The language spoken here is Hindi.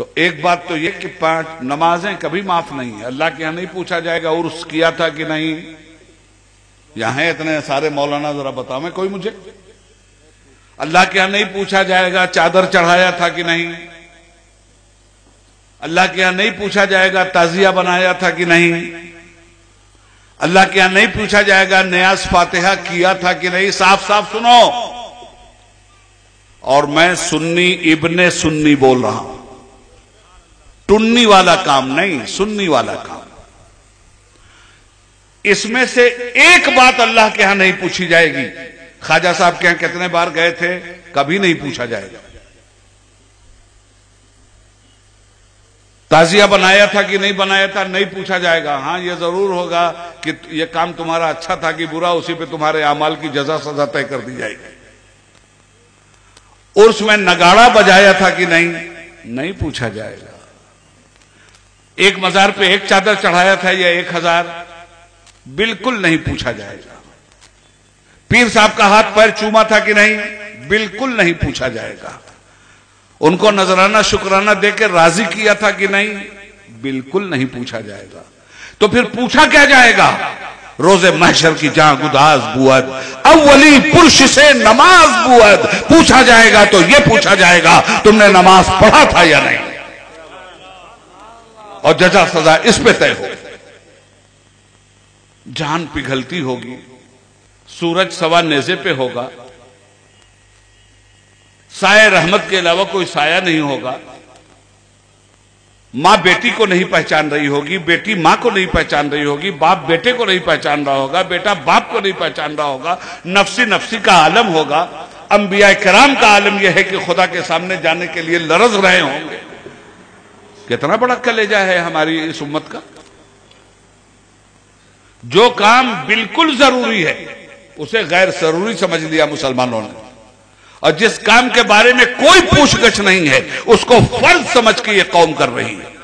तो एक बात तो ये कि पाँच नमाजें कभी माफ़ नहीं है। अल्लाह के यहाँ नहीं पूछा जाएगा उर्स किया था कि नहीं। यहाँ इतने सारे मौलाना जरा बताओ मैं, कोई मुझे? अल्लाह के यहाँ नहीं पूछा जाएगा चादर चढ़ाया था कि नहीं। अल्लाह के यहाँ नहीं पूछा जाएगा ताजिया बनाया था कि नहीं। अल्लाह के यहाँ नहीं पूछा जाएगा न्यास फातिहा किया था कि नहीं। साफ़ साफ़ सुनो। और मैं सुन्नी इब्ने सुन्नी बोल रहा हूँ। टुन्नी वाला काम नहीं, सुन्नी वाला काम। इसमें से एक बात अल्लाह के यहाँ नहीं पूछी जाएगी। ख्वाजा साहब के यहाँ कितने बार गए थे, कभी नहीं पूछा जाएगा। ताजिया बनाया था कि नहीं बनाया था, नहीं पूछा जाएगा। हाँ यह ज़रूर होगा कि यह काम तुम्हारा अच्छा था कि बुरा, उसी पे तुम्हारे अमाल की जजा सजा तय कर दी जाएगी। उर्स में नगाड़ा बजाया था कि नहीं नहीं पूछा जाएगा। एक मजार पे एक चादर चढ़ाया था या एक हज़ार? बिल्कुल नहीं पूछा जाएगा। पीर साहब का हाथ पैर चूमा था कि नहीं? बिल्कुल नहीं पूछा जाएगा। उनको नजराना शुक्राना देकर राज़ी किया था कि नहीं? बिल्कुल नहीं पूछा जाएगा। तो फिर पूछा क्या जाएगा? रोज़े महशर की जहाँ गुदास बुअद, अव्वली पुरुष से नमाज़ बुअद। पूछा जाएगा तो यह पूछा जाएगा, तुमने नमाज़ पढ़ा था या नहीं? और जजा सजा इस पे तय हो। जान पिघलती होगी, सूरज सवा नेजे पे होगा, साय रहमत के अलावा कोई साया नहीं होगा। माँ बेटी को नहीं पहचान रही होगी, बेटी माँ को नहीं पहचान रही होगी, बाप बेटे को नहीं पहचान रहा होगा, बेटा बाप को नहीं पहचान रहा होगा, नफसी नफसी का आलम होगा। अंबिया कराम का आलम यह है कि खुदा के सामने जाने के लिए लरज रहे होंगे। कितना बड़ा कलेजा है हमारी इस उम्मत का? जो काम बिल्कुल ज़रूरी है, उसे गैर ज़रूरी समझ लिया मुसलमानों ने। और जिस काम के बारे में कोई पूछ गछ नहीं है, उसको फ़र्ज़ समझ के ये कौम कर रही है।